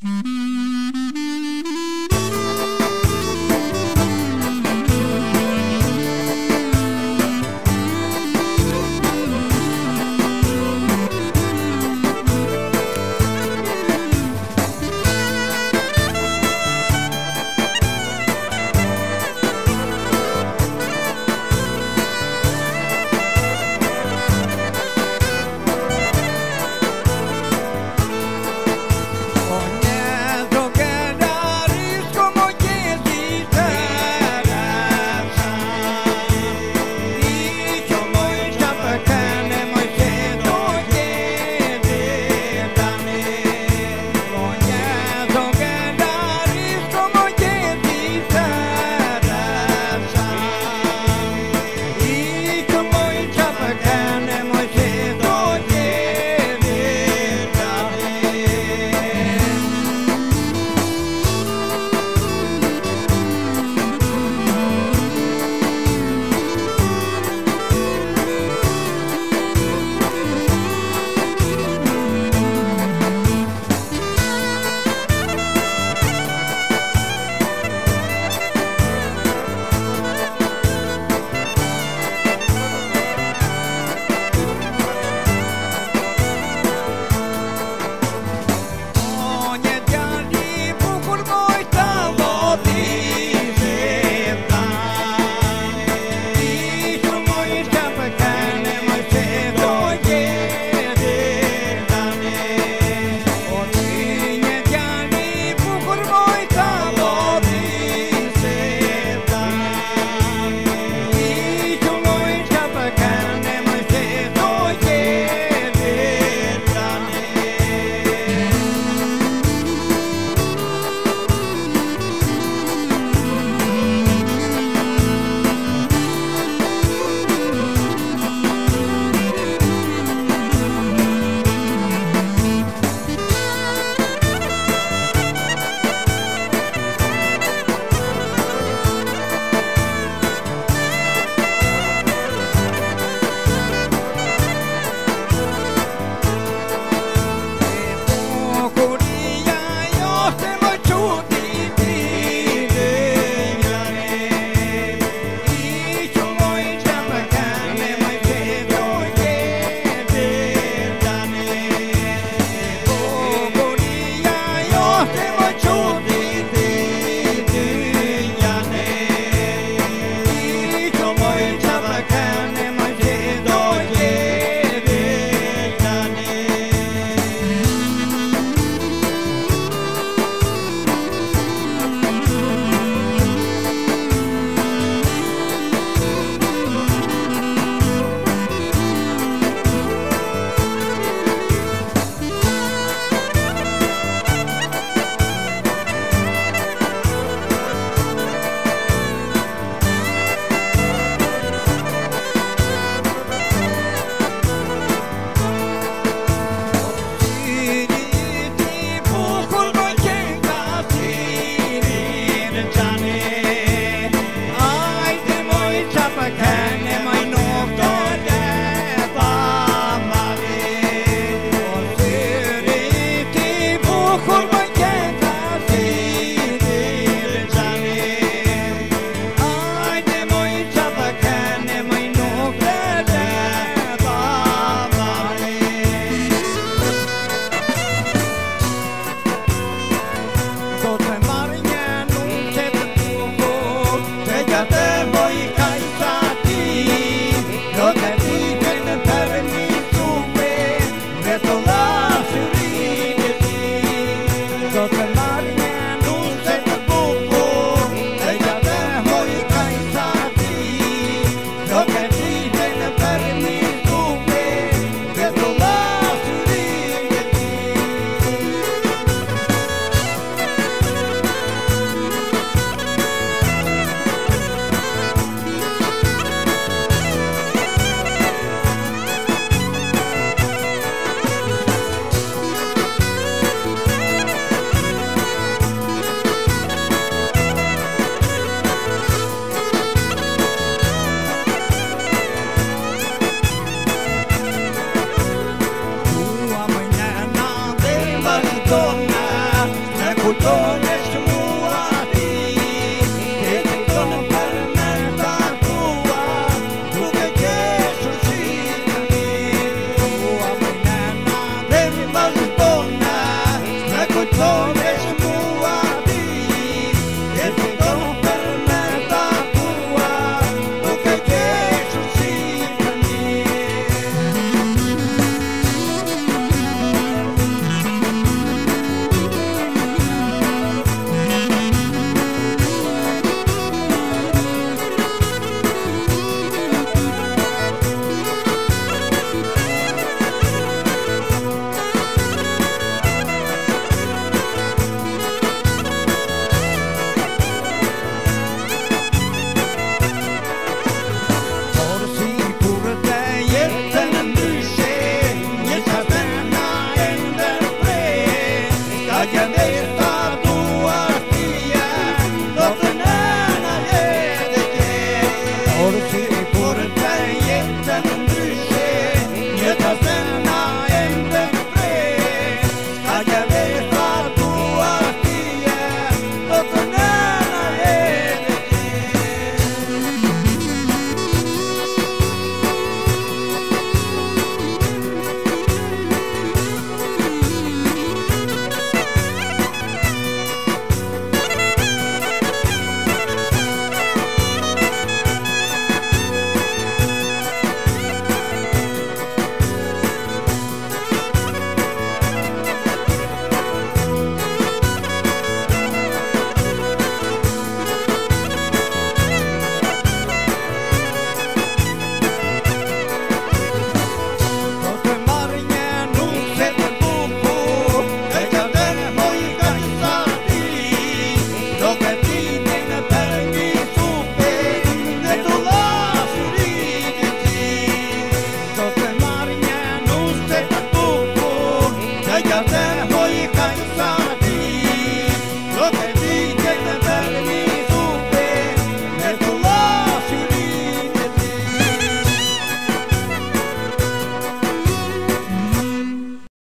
Pokoknya sobre